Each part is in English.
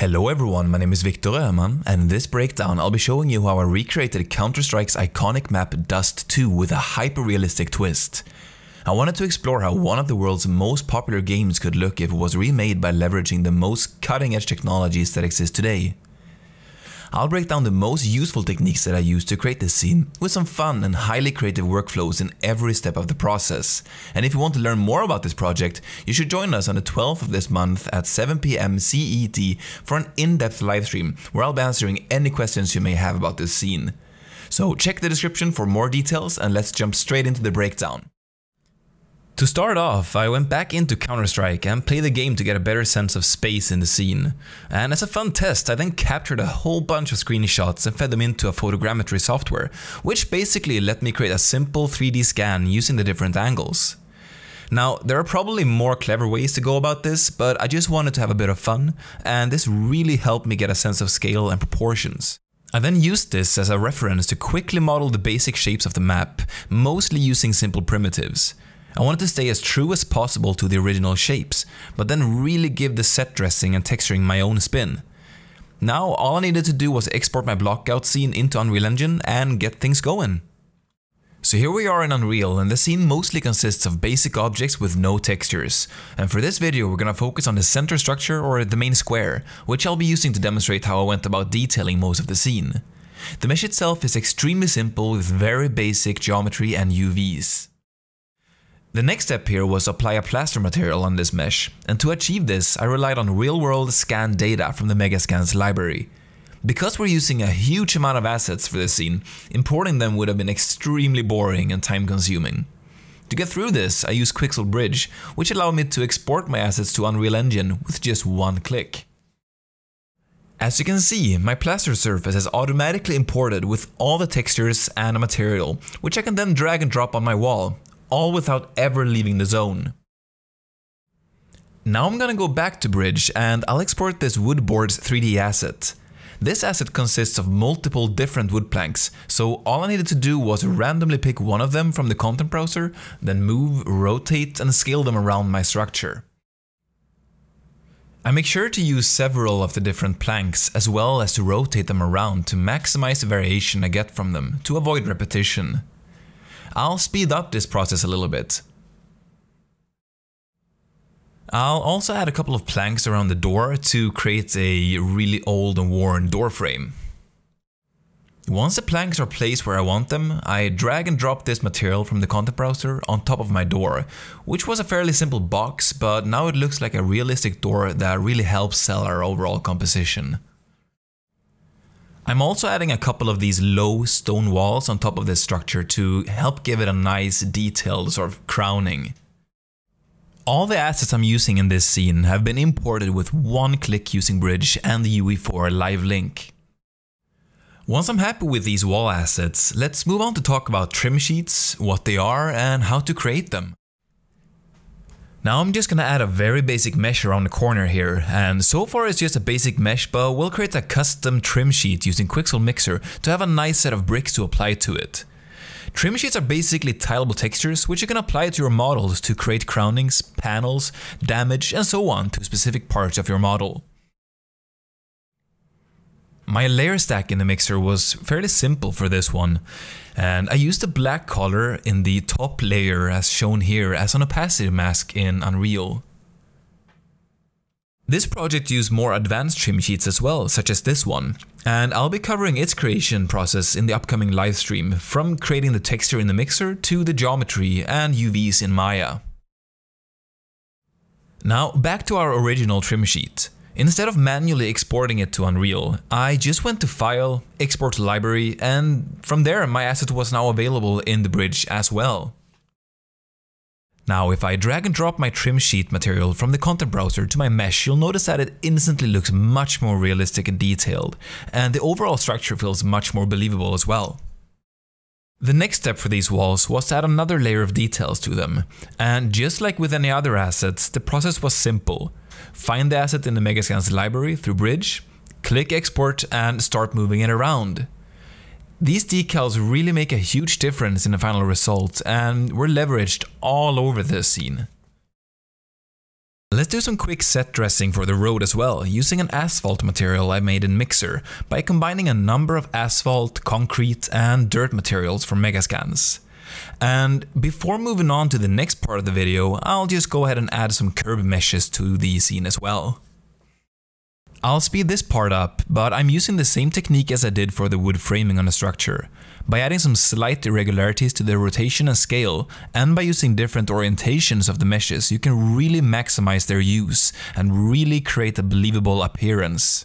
Hello everyone, my name is Wiktor Öhman, and in this breakdown I'll be showing you how I recreated Counter-Strike's iconic map Dust 2 with a hyper-realistic twist. I wanted to explore how one of the world's most popular games could look if it was remade by leveraging the most cutting-edge technologies that exist today. I'll break down the most useful techniques that I use to create this scene, with some fun and highly creative workflows in every step of the process. And if you want to learn more about this project, you should join us on the 12th of this month at 7pm CET for an in-depth livestream where I'll be answering any questions you may have about this scene. So check the description for more details and let's jump straight into the breakdown. To start off, I went back into Counter-Strike and played the game to get a better sense of space in the scene. And as a fun test, I then captured a whole bunch of screenshots and fed them into a photogrammetry software, which basically let me create a simple 3D scan using the different angles. Now, there are probably more clever ways to go about this, but I just wanted to have a bit of fun, and this really helped me get a sense of scale and proportions. I then used this as a reference to quickly model the basic shapes of the map, mostly using simple primitives. I wanted to stay as true as possible to the original shapes, but then really give the set dressing and texturing my own spin. Now all I needed to do was export my blockout scene into Unreal Engine and get things going. So here we are in Unreal and the scene mostly consists of basic objects with no textures. And for this video we're gonna focus on the center structure or the main square, which I'll be using to demonstrate how I went about detailing most of the scene. The mesh itself is extremely simple with very basic geometry and UVs. The next step here was to apply a plaster material on this mesh, and to achieve this I relied on real-world scan data from the Megascans library. Because we're using a huge amount of assets for this scene, importing them would have been extremely boring and time consuming. To get through this, I used Quixel Bridge, which allowed me to export my assets to Unreal Engine with just one click. As you can see, my plaster surface is automatically imported with all the textures and a material, which I can then drag and drop on my wall, all without ever leaving the zone. Now I'm gonna go back to Bridge and I'll export this woodboard's 3D asset. This asset consists of multiple different wood planks, so all I needed to do was randomly pick one of them from the content browser, then move, rotate and scale them around my structure. I make sure to use several of the different planks as well as to rotate them around to maximize the variation I get from them to avoid repetition. I'll speed up this process a little bit. I'll also add a couple of planks around the door to create a really old and worn door frame. Once the planks are placed where I want them, I drag and drop this material from the content browser on top of my door, which was a fairly simple box, but now it looks like a realistic door that really helps sell our overall composition. I'm also adding a couple of these low stone walls on top of this structure to help give it a nice detailed sort of crowning. All the assets I'm using in this scene have been imported with one click using Bridge and the UE4 Live Link. Once I'm happy with these wall assets, let's move on to talk about trim sheets, what they are and how to create them. Now I'm just gonna add a very basic mesh around the corner here, and so far it's just a basic mesh, but we'll create a custom trim sheet using Quixel Mixer to have a nice set of bricks to apply to it. Trim sheets are basically tileable textures which you can apply to your models to create crownings, panels, damage and so on to specific parts of your model. My layer stack in the mixer was fairly simple for this one, and I used a black color in the top layer as shown here as an opacity mask in Unreal. This project used more advanced trim sheets as well, such as this one, and I'll be covering its creation process in the upcoming livestream, from creating the texture in the mixer to the geometry and UVs in Maya. Now back to our original trim sheet. Instead of manually exporting it to Unreal, I just went to File, Export Library, and from there my asset was now available in the bridge as well. Now if I drag and drop my trim sheet material from the content browser to my mesh, you'll notice that it instantly looks much more realistic and detailed, and the overall structure feels much more believable as well. The next step for these walls was to add another layer of details to them, and just like with any other assets, the process was simple. Find the asset in the Megascans library through Bridge, click export and start moving it around. These decals really make a huge difference in the final result and were leveraged all over this scene. Let's let's do some quick set dressing for the road as well, using an asphalt material I made in Mixer, by combining a number of asphalt, concrete and dirt materials from Megascans. And before moving on to the next part of the video, I'll just go ahead and add some curb meshes to the scene as well. I'll speed this part up, but I'm using the same technique as I did for the wood framing on the structure, by adding some slight irregularities to the rotation and scale, and by using different orientations of the meshes, you can really maximize their use and really create a believable appearance.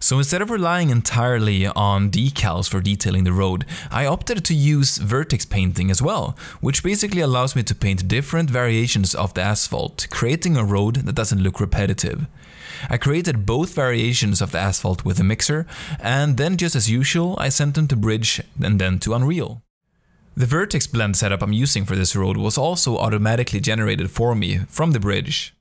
So instead of relying entirely on decals for detailing the road, I opted to use vertex painting as well, which basically allows me to paint different variations of the asphalt, creating a road that doesn't look repetitive. I created both variations of the asphalt with a mixer, and then just as usual, I sent them to Bridge and then to Unreal. The vertex blend setup I'm using for this road was also automatically generated for me from the bridge.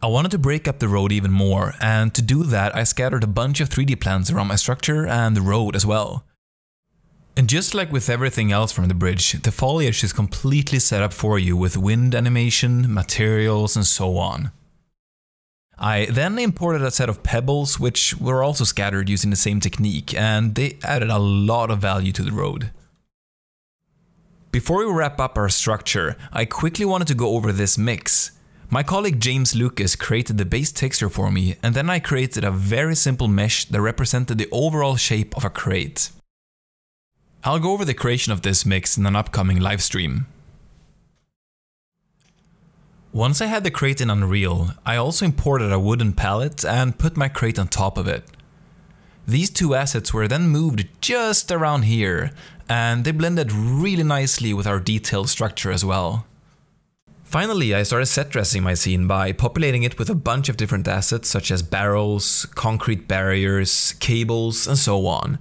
I wanted to break up the road even more, and to do that I scattered a bunch of 3D plans around my structure and the road as well. And just like with everything else from the bridge, the foliage is completely set up for you with wind animation, materials and so on. I then imported a set of pebbles which were also scattered using the same technique and they added a lot of value to the road. Before we wrap up our structure, I quickly wanted to go over this mix. My colleague James Lucas created the base texture for me and then I created a very simple mesh that represented the overall shape of a crate. I'll go over the creation of this mix in an upcoming livestream. Once I had the crate in Unreal, I also imported a wooden pallet and put my crate on top of it. These two assets were then moved just around here, and they blended really nicely with our detailed structure as well. Finally, I started set dressing my scene by populating it with a bunch of different assets such as barrels, concrete barriers, cables, and so on.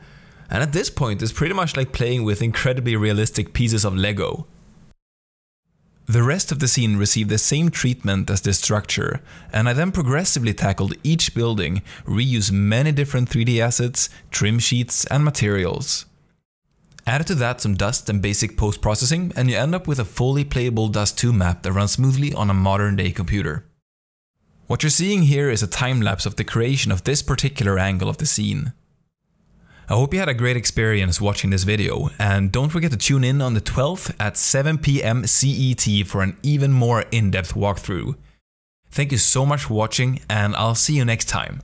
And at this point, it's pretty much like playing with incredibly realistic pieces of Lego. The rest of the scene received the same treatment as this structure, and I then progressively tackled each building, reused many different 3D assets, trim sheets, and materials. Add to that some dust and basic post-processing and you end up with a fully playable Dust 2 map that runs smoothly on a modern day computer. What you're seeing here is a time-lapse of the creation of this particular angle of the scene. I hope you had a great experience watching this video and don't forget to tune in on the 12th at 7pm CET for an even more in-depth walkthrough. Thank you so much for watching and I'll see you next time.